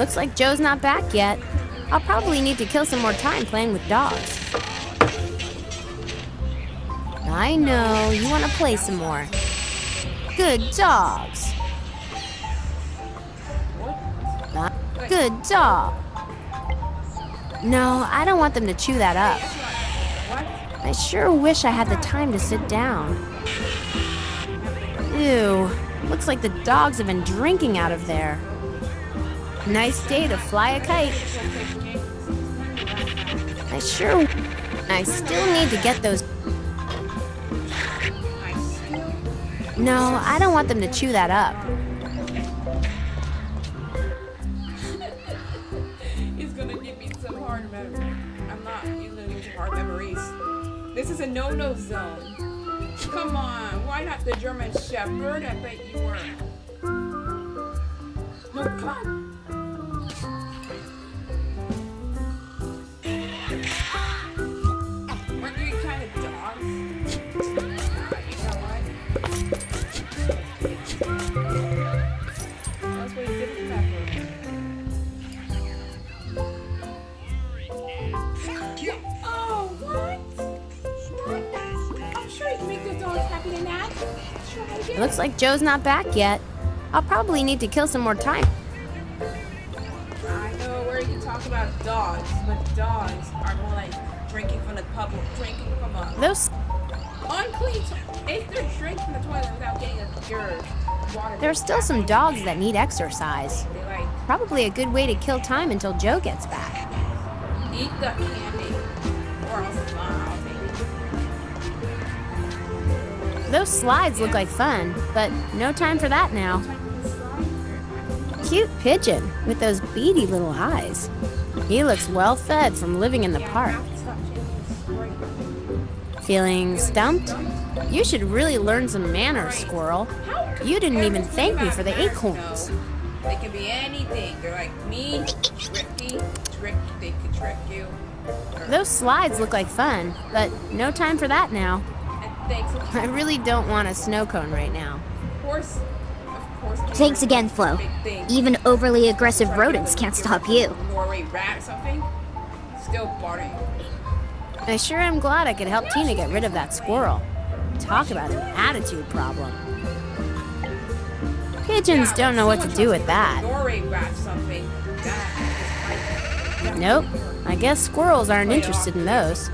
Looks like Joe's not back yet. I'll probably need to kill some more time playing with dogs. I know, you want to play some more. Good dogs. Good dog. No, I don't want them to chew that up. I sure wish I had the time to sit down. Ew, looks like the dogs have been drinking out of there. Nice day to fly a kite. I sure. I still need to get those. No, I don't want them to chew that up. He's gonna give me some hard memories. I'm not. Me some hard memories. This is a no-no zone. Come on, why not the German Shepherd? I bet you were. No, come on. Happy than that. Try again. Looks like Joe's not back yet. I'll probably need to kill some more time. I know where you talk about dogs, but dogs are more like drinking from the public, drinking from a Those unclean. They're from the toilet without getting a there are still some dogs that need exercise. Like Probably a good way to kill time until Joe gets back. eat the candy, or else I'll take it. Those slides look like fun, but no time for that now. Cute pigeon with those beady little eyes. He looks well fed from living in the park. Feeling stumped? You should really learn some manners, squirrel. You didn't even thank me for the acorns. They can be anything. They're like me, tricky, trick. They can trick you. Those slides look like fun, but no time for that now. Thanks. I really don't want a snow cone right now. Of course, of course. Thanks again, Flo. Even overly aggressive rodents can't stop you. Norway rat or something. Still barring. I sure am glad I could help Tina get rid of that squirrel. Talk about an attitude problem. Pigeons don't know what to do with that. Norway rat something. That is like- Nope. I guess squirrels aren't interested in those.